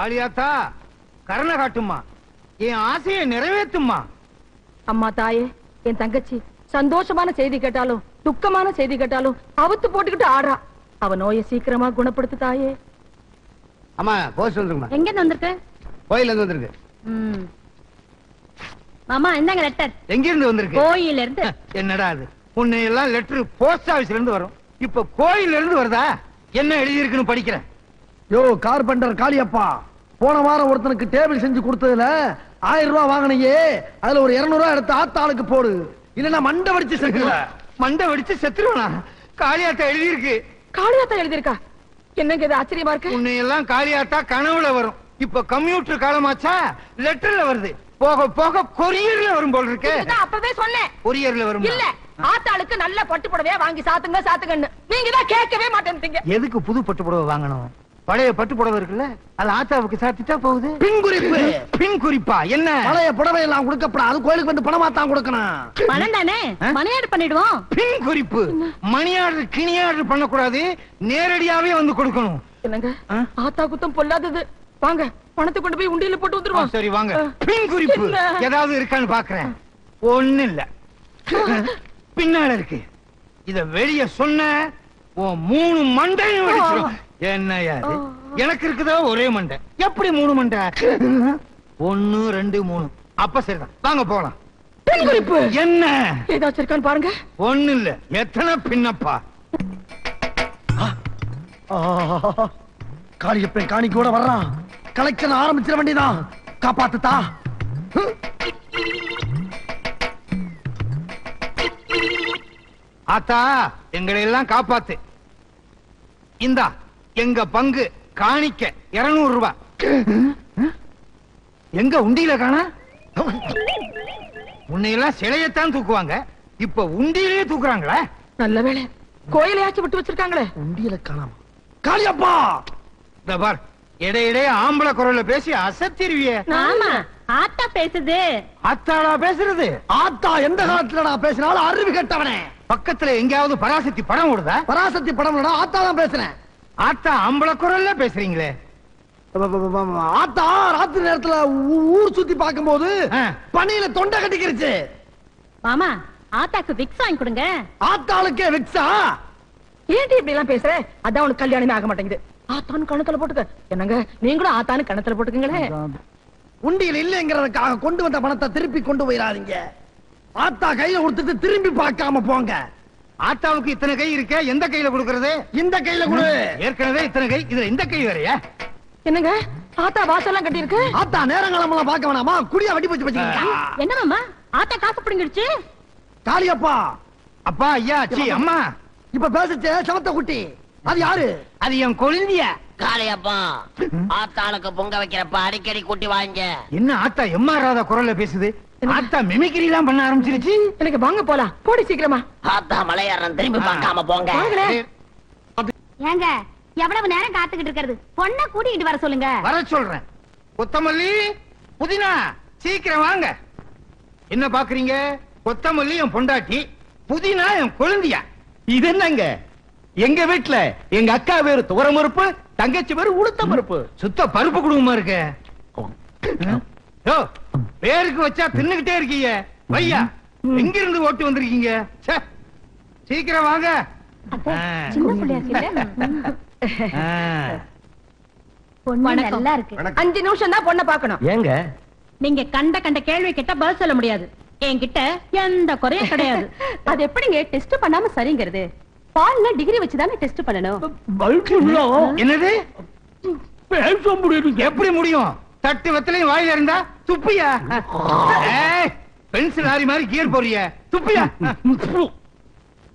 காளியாத்தா கருணை காட்டுமா என் ஆசையை நிறைவேத்துமா அம்மா தாயே என் தங்கச்சி சந்தோஷமான செய்தி கேட்டாலும் துக்கமான செய்தி கேட்டாலும் அவுத்து போட்டுக்கிட்டு ஆடுறா. அவ நோயை சீக்கிரமா குணப்படுத்து தாயே. அம்மா போஸ்ட் வந்துருக்குமா எங்க இருந்து வந்திருக்கு? கோயில்ல இருந்து வந்திருக்கு. மாமா என்னங்க லெட்டர். எங்க இருந்து வந்திருக்கு? கோயில இருந்து என்னடா அது? உன்னை எல்லாம் லெட்டர் போஸ்ட் ஆபீஸ்ல இருந்து வரும். இப்ப கோயில்ல இருந்து வருதா? என்ன எழுதி இருக்குன்னு படிக்கிறேன். யோ கார்பெண்டர் காளியப்பா. போன வாரம் ஒருத்தனுக்கு டேபிள் செஞ்சு கொடுத்ததுல ஆயிரம் ரூபாய் வாங்கினையே. அதுல ஒரு இருநூறு ரூபாய் எடுத்து ஆத்தாளுக்கு போடு. இல்லன்னா மண்டை வடிச்சு செக்குல மண்டை வெடிச்சு செத்துருவனா? காளியாத்தா எழுதி இருக்கு காளியாத்தா எழுதியிருக்கா? என்னங்க இது ஆச்சரியமா இருக்கு? உன்னை எல்லாம் காளியாத்தா கனவுல வரும். இப்ப கம்ப்யூட்டர் காலமாச்சா? லெட்டர்ல வருது. போக போக கொரியர்ல வரும் போல் இருக்கு. அப்பவே சொன்னேன். கொரியர்ல வரும்? இல்ல. ஆத்தாளுக்கு நல்ல பட்டு புடவையா வாங்கி சாத்துங்க சாத்துங்கன்னு. நீங்க தான் கேட்கவே மாட்டேன்றீங்க எதுக்கு புது பட்டு புடவை வாங்கணும்? பழைய பட்டு புடவை இருக்குல்ல அது ஆத்தாவுக்கு சாத்திட்டா போகுது. பின் குறிப்பு. பின் குறிப்பா என்ன? பழைய புடவை எல்லாம் கொடுக்கப்படாது கோயிலுக்கு வந்து பணமா தான் கொடுக்கணும். பணம் தானே? மணியாடு பண்ணிடுவோம். பின் குறிப்பு. மணி ஆர்டர் கிணி ஆர்டர் பண்ணக்கூடாது நேரடியாவே வந்து கொடுக்கணும். என்னங்க? ஆத்தா குத்தம் பொல்லாதது. வாங்க பணத்தை கொண்டு போய் உண்டியில போட்டு வந்துருவோம். சரி வாங்க. பின் குறிப்பு? ஏதாவது இருக்கான்னு பாக்குறேன். ஒண்ணு இல்ல. பின்னால இருக்கு. இத வெளிய சொன்ன மூணு மண்டையும் என்னய்யா இது? எனக்கு இருக்குதா ஒரே மண்டை? எப்படி மூணு மண்டை? ஒண்ணு ரெண்டு மூணு. அப்ப சரிதான். வாங்க போலாம். பின் குறிப்பு. என்ன? ஏதாச்சும் இருக்கான்னு பாருங்க. ஒண்ணு இல்ல. எத்தனை பின்னப்பா. காளியப்பன் காணி கூட வர்றான். கலெக்ஷன் ஆரம்பிச்சிட வேண்டியதான் காப்பாத்துதா? ஆத்தா எங்களை எல்லாம் காப்பாத்து. இந்தா. எங்க பங்கு காணிக்க இருநூறு ரூபாய் எங்க உண்டியில காணா? உன்னையெல்லாம் சிலையத்தான் தூக்குவாங்க. இப்ப உண்டியிலே தூக்குறாங்களா? நல்ல வேளை. கோயிலையாச்சும் விட்டு வச்சிருக்காங்களே. உண்டியல காணாம. காளியப்பா! இந்த பார் இடையிடையே ஆம்பளை குரல்ல பேசி அசத்திருவிய. ஆமா ஆத்தா பேசுது. அத்தாளா பேசுறது? ஆத்தா எந்த காலத்துல பேசினாலும் அறிவு கெட்டவனே. பக்கத்துல எங்கேயாவது பராசக்தி படம் ஓடுதா? பராசக்தி படம் ஆத்தா தான் பேசுறேன் ஆத்தா ஆம்பளை குரல்ல பேசுறீங்களே. ஆத்தா ராத்திரி நேரத்துல ஊ- ஊர் சுத்தி பார்க்கும்போது ஆ. பனியில தொண்டை கட்டிக்கிருச்சு. மாமா ஆத்தாக்கு விக்ஸ் வாங்கி கொடுங்க. ஆத்தாளுக்கே விக்ஸா ஏன்டி இப்படி எல்லாம் பேசுற? அதான் உனக்கு கல்யாணமே ஆக மாட்டேங்குது. ஆத்தான்னு கணத்துல போட்டுக்க. என்னங்க நீங்களும் ஆத்தான்னு கணத்துல போட்டுக்கங்களேன் உண்டியல் இல்லைங்கிறதுக்காக கொண்டு வந்த பணத்தை திருப்பி கொண்டு போயிடாதீங்க. ஆத்தா கையில கொடுத்துட்டு திரும்பி பார்க்காம போங்க. ஆத்தாவுக்கு இத்தனை கை இருக்க எந்த கையில கொடுக்கறது? இந்த கையில கொடு. ஏற்கனவே இத்தனை கை இதுல இந்த கை வேறயா? என்னங்க? ஆத்தா வாசல்லாம் கட்டி இருக்கு ஆத்தா நேரங்காலமெல்லாம் பார்க்க வேணாமா? குடியா வெட்டி போச்சு வச்சுக்கீங்க என்ன மாமா? ஆத்தா காசு பிடிங்கிடுச்சு? காளியப்பா. அப்பா ஐயா சி அம்மா. இப்ப பேசுச்சே சமத்த குட்டி. அது யாரு? அது என் கொழுந்திய. காளையப்பா ஆத்தாளுக்கு பொங்க வைக்கிறப்ப அடிக்கடி கூட்டி வாங்க. என்ன ஆத்தா எம்மா ராதா குரல்ல பேசுது? ஆத்தா மிமிக்ரி எல்லாம் பண்ண ஆரம்பிச்சிருச்சு. எனக்கு வாங்க போலாம். போடி சீக்கிரமா. ஆத்தா மலையாரன் திரும்பி பார்க்காம போங்க. ஏங்க எவ்வளவு நேரம் காத்துக்கிட்டு இருக்கிறது? பொண்ணை கூட்டிகிட்டு வர சொல்லுங்க. வர சொல்றேன். கொத்தமல்லி புதினா சீக்கிரம் வாங்க. என்ன பாக்குறீங்க? கொத்தமல்லி என் பொண்டாட்டி புதினா என் கொழுந்தியா? இது என்னங்க? எங்க வீட்ல எங்க அக்கா பேரு துவரமறுப்பு தங்கச்சி பேரு உளுத்த மறுப்பு சுத்த பருப்பு குடும்பமா இருக்க? பேருக்கு வச்சா தின்னுகிட்டே இருக்கீங்க. வையா எங்க இருந்து ஓட்டு வந்திருக்கீங்க. சீக்கிரம் வாங்க. நல்லா இருக்கு. அஞ்சு நிமிஷம் தான் பொண்ணை பார்க்கணும். ஏங்க? நீங்க கண்ட கண்ட கேள்வி கேட்டா பதில் சொல்ல முடியாது. என்கிட்ட எந்த குறையும் கிடையாது. அது எப்படிங்க டெஸ்ட் பண்ணாம சரிங்கிறது? பால்ல டிகிரி வச்சு தானே டெஸ்ட் பண்ணணும் என்னது? எப்படி முடியும்? தட்டு வெத்தலையும் வாயில இருந்தா துப்பியா? பென்சில் லாரி மாதிரி கியர் போறிய துப்பியா?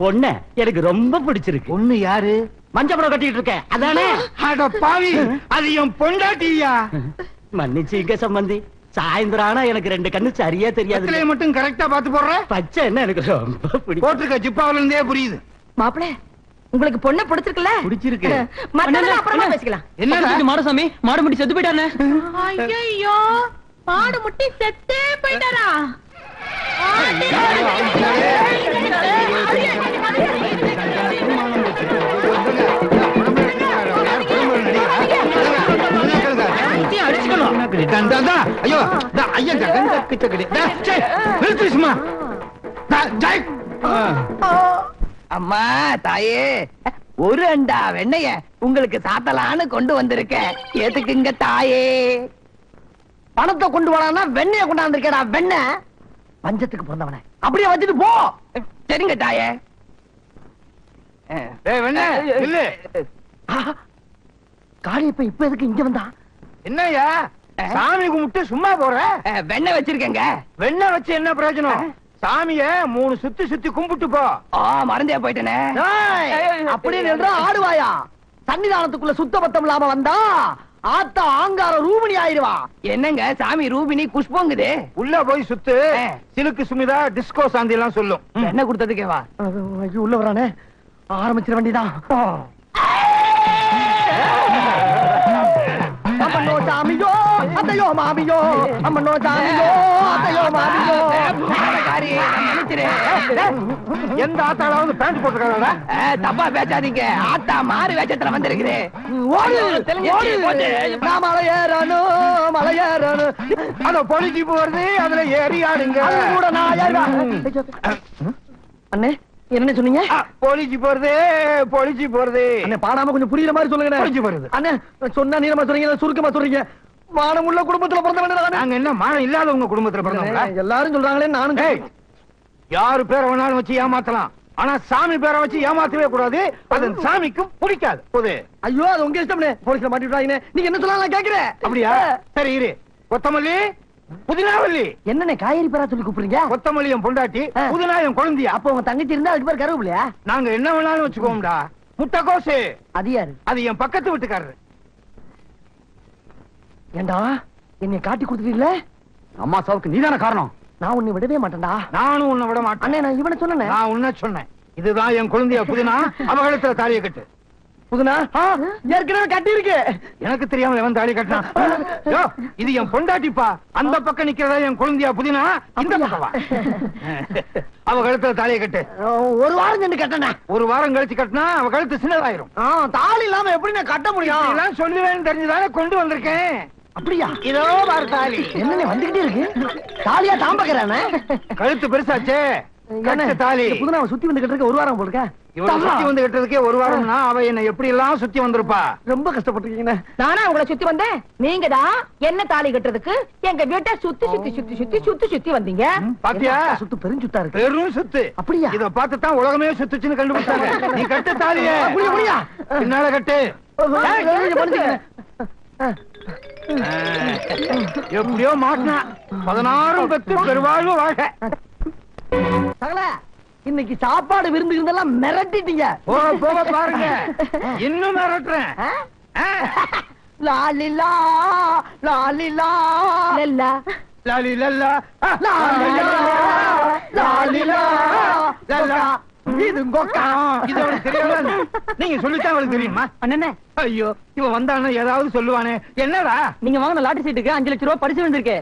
பொண்ண எனக்கு ரொம்ப பிடிச்சிருக்கு. ஒண்ணு யாரு? மஞ்சப்படம் கட்டிட்டு இருக்கேன். அதானே? அட பாவி அது என் பொண்டாட்டியா? மன்னிச்சுங்க சம்பந்தி. சாயந்தரம் ஆனா எனக்கு ரெண்டு கண்ணு சரியா தெரியாது. மட்டும் கரெக்டா பாத்து போடுற? பச்சை என்ன எனக்கு ரொம்ப பிடிக்கும். போட்டிருக்க ஜிப்பாவில இருந்தே புரியுது. மாப்பிள உங்களுக்கு பொண்ணை பிடிச்சிருக்குல்ல? பிடிச்சிருக்கு. மத்ததெல்லாம் அப்புறமா பேசிக்கலாம். என்னடா மாடசாமி மாடு முடி செத்து போயிட்டானே. ஐயோ பாடு முட்டி செத்தே போயிட்டாரா? ஐயோ ஐயா ஜகன் நிறுத்து சும்மா தா, அம்மா தாயே ஒரு அண்டா வெண்ணைய உங்களுக்கு சாத்தலான்னு கொண்டு வந்திருக்க எதுக்குங்க தாயே? பணத்தை கொண்டு வரானா வெண்ணைய கொண்டாந்துருக்கேடா வெண்ணெய். பஞ்சத்துக்கு பிறந்தவனே. அப்படியே வச்சுட்டு போ. சரிங்க தாயே. வெண்ணே இல்ல. காளியப்ப இப்ப எதுக்கு இங்க வந்தா? என்னய்யா? சாமி கும்பிட்டு சும்மா போற? வெண்ணெய் வச்சிருக்கேங்க. வெண்ணெய் வச்சு என்ன பிரயோஜனம்? சாமிய மூணு சுத்தி சுத்தி கும்பிட்டு போ. ஆ மறந்தே போயிட்டேனே. நின்றா ஆடுவாயா? சன்னிதானத்துக்குள்ள சுத்த பத்தம் இல்லாம வந்தா ஆத்தா ஆங்கார ரூபிணி ஆயிருவா என்னங்க சாமி ரூபினி குஷ்பங்குது? உள்ள போய் சுத்து. சிலுக்கு சுமிதா டிஸ்கோ சாந்தி எல்லாம் சொல்லும் என்ன கொடுத்ததுக்கேவா உள்ள வரானே. ஆரம்பிச்சிட வேண்டியதான் அம்மனோ சாமியோ அத்தையோ மாமியோ அம்மனோ சாமியோ அத்தையோ மாமியோ. எந்த ஆத்தாளாவது பேண்ட் போட்டுருக்காங்களா தப்பா பேசாதீங்க. ஆத்தா மாறு வேஷத்துல வந்திருக்குது. ஓடு. ஓடு. நான் மலை ஏறணும் மலை ஏறணும் அத பொலிச்சு போறது அதுல ஏறி ஆடுங்க. அது கூட நான். அண்ணே என்ன சொன்னீங்க? பொலிச்சு போறது பொலிச்சு போறது. அண்ணே பாடாம கொஞ்சம் புரியுற மாதிரி சொல்லுங்க புரிஞ்சு வருது. அண்ணே சொன்னா நீளமா சொல்றீங்க சுருக்கமா சொல்றீங்க மானம் உள்ள குடும்பத்துல பிறந்தவன் நாங்க என்ன மானம் இல்லாத உங்க குடும்பத்துல பிறந்தவங்களா? எல்லாரும் சொல்றாங்களே நானும் யாரு பேரை வேணாலும் வச்சு ஏமாத்தலாம். ஆனா சாமி பேரை வச்சு ஏமாத்தவே கூடாது. அது சாமிக்கும் பிடிக்காது. போது. ஐயோ அது உங்க இஷ்டம்னே. போலீஸ்ல மாட்டி விட்டாங்க நீங்க என்ன சொல்லலாம் நான் கேக்குறேன். அப்படியா? சரி இரு. கொத்தமல்லி புதினாவல்லி. என்னண்ணே காய்கறி பேரா சொல்லி கூப்பிடுறீங்க? கொத்தமல்லி என் பொண்டாட்டி. புதினா என் குழந்தையா? அப்ப உங்க தங்கச்சி இருந்தா அதுக்கு பேர் கருவிலையா நாங்க என்ன வேணாலும் வச்சுக்கோம்டா முட்டைக்கோசு. அது யாரு? அது என் பக்கத்து வீட்டுக்காரரு. ஏண்டா? என்னை காட்டி கொடுத்துட்டீங்களே? அம்மா சாவுக்கு நீதான காரணம்? நான் உன்னை விடவே மாட்டேன்டா. நானும் உன்னை விட மாட்டேன். அண்ணே நான் இவனை சொன்னேன். நான் உன்ன சொன்னேன். இதுதான் என் குழந்தைய புதினா? அவகலத்துல தாலியை கட்டு. புதுனா? ஏற்கனவே கட்டி இருக்கு எனக்கு தெரியாம எவன் தாலி கட்டினா இது என் பொண்டாட்டிப்பா. அந்த பக்கம் நிக்கிறதா என் குழந்தையா புதினா? இந்த அவ கழுத்துல தாலியை கட்டு. ஒரு வாரம் சென்று கட்டணே ஒரு வாரம் கழிச்சு கட்டினா அவ கழுத்து சின்னதாயிரும். தாலி இல்லாம எப்படி நான் கட்ட முடியும்? இதெல்லாம் சொல்லுவேன்னு தெரிஞ்சுதானே கொண்டு வந்திருக்கேன். அப்படியா? இதோ பாரு தாலி. என்னண்ணே வந்துகிட்டே இருக்கு? தாலியா தாம்பக்கிறானே கழுத்து பெருசாச்சே. கட்டு தாலி. புதுனா சுத்தி வந்து கட்டுறதுக்கு ஒரு வாரம் போட்டுக்க இவளை சுத்தி வந்து கட்டுறதுக்கே ஒரு வாரம்னா அவ என்ன எப்படி எல்லாம் சுத்தி வந்திருப்பா? ரொம்ப கஷ்டப்பட்டிருக்கீங்க நானா உங்களை சுத்தி வந்தேன்? நீங்க தான் என்ன தாலி கட்டுறதுக்கு? எங்க வீட்டை சுத்தி சுத்தி சுத்தி சுத்தி சுத்தி சுத்தி வந்தீங்க. பாத்தியா? சுத்து? பெருஞ்சுத்தா இருக்கு. பெரும் சுத்து. அப்படியா? இத பார்த்து தான் உலகமே சுத்துச்சுன்னு கண்டுபிடிச்சாங்க. நீ கட்டு தாலிய? பின்னால கட்டு. எப்படியோ மாட்டினா பதினாறும் பெத்து பெருவாழ்வு வாழ்க. சகல இன்னைக்கு சாப்பாடு விருந்து இருந்தெல்லாம் மிரட்டிட்டீங்க. போக போக பாருங்க. இன்னும் மிரட்டுறேன்? லாலிலா லாலிலா. லல்லா. லாலி லல்லா லாலிலா. லாலிலா. லல்லா. இது கொக்கா இது அவனுக்கு தெரியாதா. நீங்க சொல்லித்தான் அவளுக்கு தெரியுமா? அண்ணனே. ஐயோ இவன் வந்தானே ஏதாவது சொல்லுவானே. என்னடா? நீங்க வாங்கின லாட்டரி சீட்டுக்கு அஞ்சு லட்சம் ரூபாய் பரிசு வந்திருக்கு.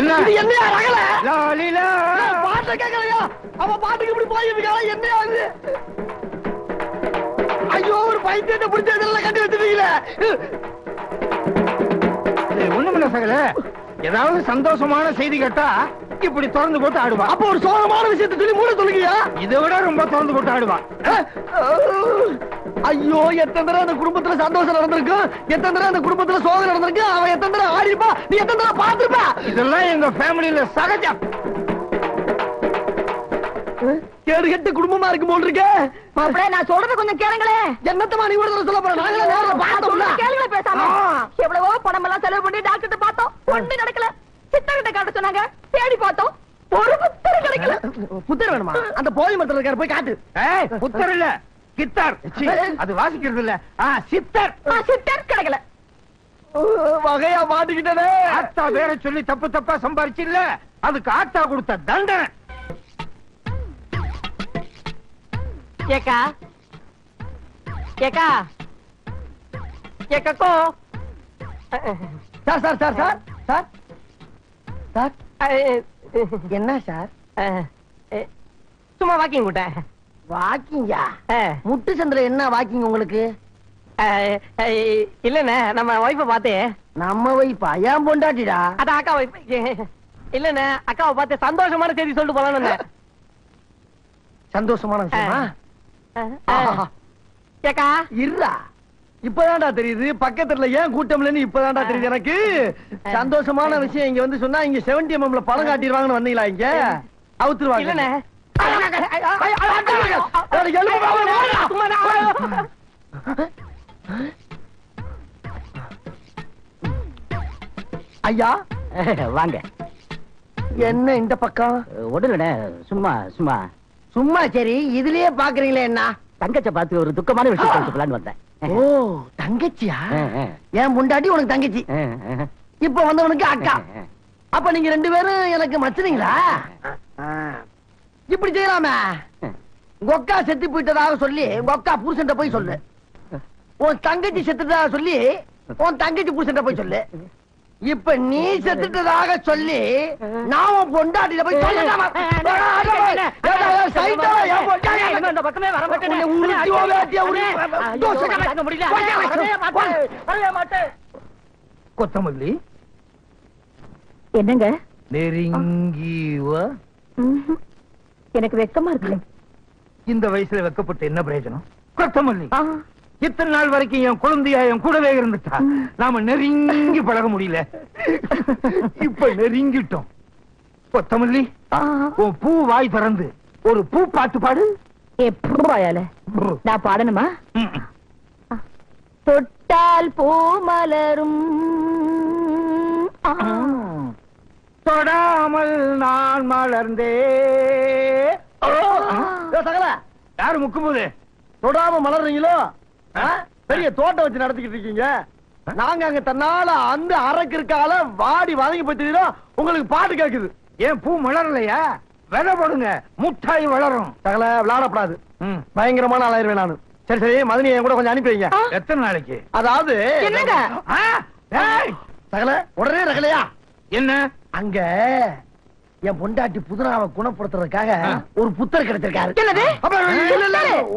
என்ன? இது என்னையா ரகல? லாலிலா பாட்டு கேட்கலையா? அவ பாட்டுக்கு இப்படி போயிருக்காளா என்ன ஆகுது ஐயோ ஒரு பைத்தியத்தை பிடிச்சதெல்லாம் கட்டி வச்சிருக்கீங்களே. ஒண்ணுமில்ல சகல. ஏதாவது சந்தோஷமான செய்தி கேட்டா இப்படி திறந்து போட்டு ஆடுவா. அப்ப ஒரு சோகமான விஷயத்தை சொல்லி மூட சொல்லுங்கயா இதை விட ரொம்ப திறந்து போட்டு ஆடுவா. ஐயோ எத்தனை தடவை அந்த குடும்பத்துல சந்தோஷம் நடந்திருக்கு? எத்தனை தடவை அந்த குடும்பத்துல சோகம் நடந்திருக்கு? அவன் எத்தனை தடவை ஆடி இருப்பா நீ எத்தனை தடவை பார்த்திருப்ப? இதெல்லாம் எங்க ஃபேமிலியில சகஜம். கேடு கெட்ட குடும்பமா இருக்கு போல் இருக்க. மாப்பிள நான் சொல்றத கொஞ்சம் கேளுங்களே. என்னத்தமா நீ கூட சொல்ல போற? நாங்களே நேர்ல பார்த்தோம்ல. கேளுங்களே பேசாம. எவ்வளவோ பணம் எல்லாம் செலவு பண்ணி டாக்டர் பார்த்தோம். ஒண்ணு நடக்கல. சித்தர்கிட்ட காட்ட சொன்னாங்க. தேடி பார்த்தோம். ஒரு புத்தர் கிடைக்கல. புத்தர் வேணுமா? அந்த போய் மரத்துல இருக்காரு போய் காட்டு. ஏய் புத்தர் இல்ல. கித்தார் சீ, அது வாசிக்கிறது இல்ல. ஆ சித்தர். சித்தர் கிடைக்கல. வகையா மாட்டிக்கிட்டனே. ஆத்தா வேற சொல்லி தப்பு தப்பா சம்பாரிச்சு இல்ல. அதுக்கு ஆத்தா கொடுத்த தண்டனை. ஏக்கா. ஏக்கா. ஏக்கோ sir sir sir sir sir. Sir. என்ன சார்? சும்மா வாக்கிங் கூட்ட. வாக்கிங்கா? முட்டு சந்திர என்ன வாக்கிங் உங்களுக்கு? இல்லண்ணே நம்ம ஒய்ஃப பார்த்தேன் நம்ம வைப்பா ஏன் பொண்டாட்டிடா? அதான் அக்கா ஒய்ஃப் இல்லண்ணே அக்காவை பார்த்து சந்தோஷமான செய்தி சொல்லிட்டு போலான்னு சந்தோஷமான விஷயமா? ஏக்கா. இருடா. இப்பதான்டா தெரியுது. பக்கத்துல ஏன் கூட்டம் இல்லைன்னு இப்பதான்டா தெரியுது எனக்கு. சந்தோஷமான விஷயம் இங்க வந்து சொன்னா இங்க செவன்டி எம்எம்ல பணம் காட்டிடுவாங்கன்னு வந்தீங்களா இங்க? அவுத்துருவாங்க. ஐயா. வாங்க. என்ன இந்த பக்கம்? ஒடுலண்ணே சும்மா சும்மா. சும்மா சரி இதுலயே பாக்குறீங்களே என்ன? தங்கச்ச பார்த்து ஒரு துக்கமான விஷயம் சொல்லிட்டு வந்தேன். ஓ தங்கச்சியா? ஏன் முண்டாட்டி உனக்கு தங்கச்சி. இப்ப வந்தவனுக்கு அக்கா. அப்ப நீங்க ரெண்டு பேரும் எனக்கு மச்சினீங்களா? இப்படி செய்யலாமே? கொக்கா செத்து போயிட்டதாக சொல்லி கொக்கா புருஷன்ட்ட போய் சொல்லு. உன் தங்கச்சி செத்துட்டதாக சொல்லி உன் தங்கச்சி புருஷன்ட்ட போய் சொல்லு. இப்ப நீ செத்துட்டதாக சொல்லி உன் பொண்டாட்டில போய் கொத்தமல்லி. என்னங்க? நெருங்கி வா. ம்ஹும். எனக்கு வெக்கமா இருக்கு இந்த வயசுல வெக்கப்பட்டு என்ன பிரயோஜனம்? கொத்தமல்லி. இத்தனை நாள் வரைக்கும் என் குழந்தையா என் கூடவே இருந்துட்டா. நாம நெருங்கி பழக முடியல. இப்ப நெருங்கிட்டோம். கொத்தமல்லி ஆ. உன் பூ வாய் திறந்து ஒரு பூ பாட்டு பாடு. நான் பாடணுமா. தொட்டால் பூ மலரும். ஆ. தொடாமல் நான் மலர்ந்தே. சகல யாரு முக்கும்போது? தொடாம மலர்றீங்களோ? பெரிய தோட்டம் வச்சு நடத்திக்கிட்டு இருக்கீங்க. நாங்க அங்க தன்னால அந்த அரைக்கு இருக்கால வாடி வதங்கி போயிட்டு உங்களுக்கு பாட்டு கேக்குது. ஏன் பூ மலரலையா? விதை போடுங்க. முட்டாய் வளரும். சகல விளையாடப்படாது. பயங்கரமான ஆளாயிருவேன் நானு. சரி சரி மதனி என் கூட கொஞ்சம் அனுப்பி வைங்க. எத்தனை நாளைக்கு? அதாவது என்னங்க! சகல உடனே ரகலையா? என்ன? அங்க என் பொண்டாட்டி புதுனாவை குணப்படுத்துறதுக்காக ஒரு புத்தர் கிடைச்சிருக்காரு.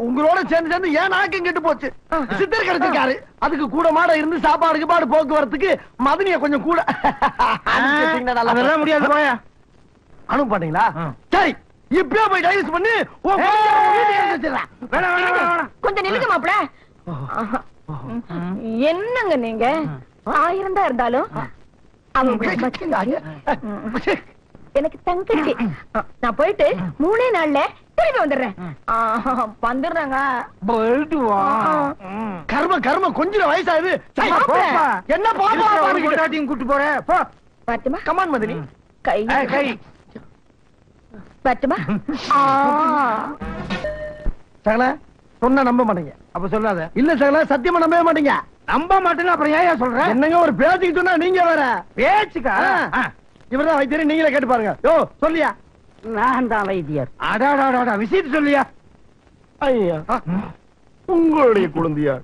உங்களோட சேர்ந்து சேர்ந்து ஏன் நாக்கம் கெட்டு போச்சு? சித்தர் கிடைச்சிருக்காரு. அதுக்கு கூட மாட இருந்து சாப்பாடு பாடு போக்குவரத்துக்கு மதனிய கொஞ்சம் கூட. அதெல்லாம் முடியாது போயா ஆ. சரி இப்பயே போய் டைவர்ஸ் பண்ணி கொஞ்சம் நில்லுங்க மாப்பிள. என்னங்க நீங்க? ஆயிரம் தான் இருந்தாலும் அவங்க. எனக்கு தங்கச்சி. நான் போயிட்டு மூணே நாள்ல திரும்பி வந்துடுறேன். வந்துடுறேங்க. கர்ம கர்ம கொஞ்சம் வயசாகுது. என்ன பாப்பா இருக்கிற ஒரு பாருங்க. பொண்டாட்டியும் கூட்டு போற. போ. பட்டுமா கமான் மதனி. கை. கை. ஆ. சகல சொன்னா நம்ப மாட்டீங்க. அப்ப சொல்லாத. இல்ல சகல சத்தியமா நம்பவே மாட்டீங்க. நம்ப மாட்டேன்னு அப்புறம் ஏன் சொல்ற? என்னங்க ஒரு பேச்சுக்கு சொன்னா நீங்க வேற? பேச்சுக்கா. இவர்தான் வைத்தியர் நீங்களே கேட்டு பாருங்க. யோ சொல்லியா? நான் தான் வைத்தியர். அடாடாடாடா விஷயத்தை சொல்லியா? ஐயா உங்களுடைய குழந்தையார்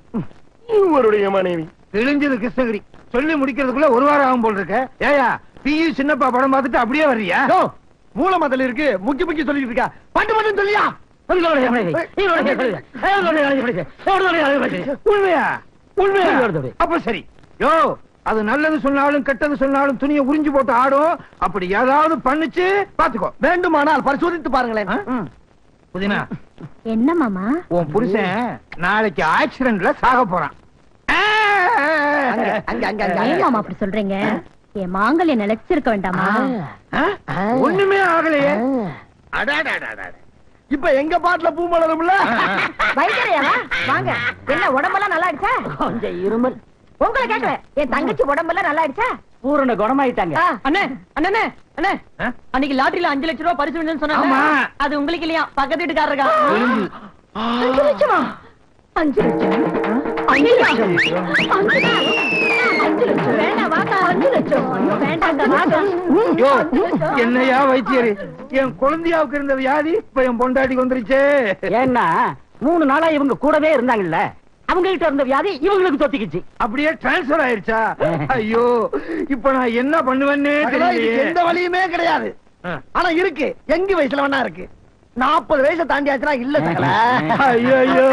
இவருடைய மனைவி. கிழிஞ்சது கிருஷ்ணகிரி. சொல்லி முடிக்கிறதுக்குள்ள ஒரு வாரம் ஆகும் போல் இருக்க. ஏயா பியு சின்னப்பா படம் பார்த்துட்டு அப்படியே வர்றியா? யோ மூலமதல் இருக்கு முக்கி முக்கி சொல்லிட்டு இருக்கா. பட்டு மட்டும் சொல்லியா? உண்மையா? உண்மையா? அப்ப சரி. யோ அது நல்லது சொன்னாலும் கெட்டது சொன்னாலும் துணியை உறிஞ்சு போட்டு ஆடும். அப்படி ஏதாவது பண்ணுச்சு பாத்துக்கோ வேண்டுமானால் பரிசோதித்து பாருங்களேன். புதினா. என்ன மாமா? உன் புருஷன் நாளைக்கு ஆக்சிடென்ட்ல சாக போறான். அங்க அங்க அங்க அங்க, ஏன் அங்க மாமா அப்படி சொல்றீங்க? என் மாங்கல்ய நிலைச்சிருக்க வேண்டாமா? ஒண்ணுமே ஆகலையே. அடாடாடாடா இப்ப எங்க பாட்டுல பூ மலரும்ல? வாங்க. என்ன உடம்பெல்லாம் நல்லா ஆயிடுச்சா? கொஞ்சம் இருமல். உங்களை கேட்கல என் தங்கச்சி உடம்பெல்லாம் நல்லா ஆயிடுச்சா பூரண குணமாயிட்டாங்க. அண்ணே அண்ணே அண்ணே? அன்னைக்கு லாட்டரியில அஞ்சு லட்சம் ரூபாய் பரிசு விழுந்துன்னு ஆமா. சொன்னாங்க அது உங்களுக்கு இல்லையா? பக்கத்து வீட்டுக்காரருக்கா? அஞ்சு லட்சமா? அஞ்சு லட்சம். அஞ்சு லட்சம். அஞ்சு லட்சம். வேண்டாம் வாங்க அஞ்சு லட்சம். வேண்டாங்க வாங்க என்னையா வைத்தியரு? என் குழந்தையாவுக்கு இருந்த வியாதி இப்ப என் பொண்டாட்டிக்கு வந்துருச்சே. ஏன்னா மூணு நாளா இவங்க கூடவே இருந்தாங்கல்ல. அவங்க கிட்ட இருந்த வியாதி இவங்களுக்கு தொத்திக்கிச்சு. அப்படியே டிரான்ஸ்பர் ஆயிருச்சா? ஐயோ இப்ப நான் என்ன பண்ணுவேன்னே எந்த வழியுமே கிடையாது. ஆனா இருக்கு எங்க வயசுல வேணா இருக்கு. நாற்பது வயசை தாண்டியாச்சுன்னா இல்ல சகல ஐயோ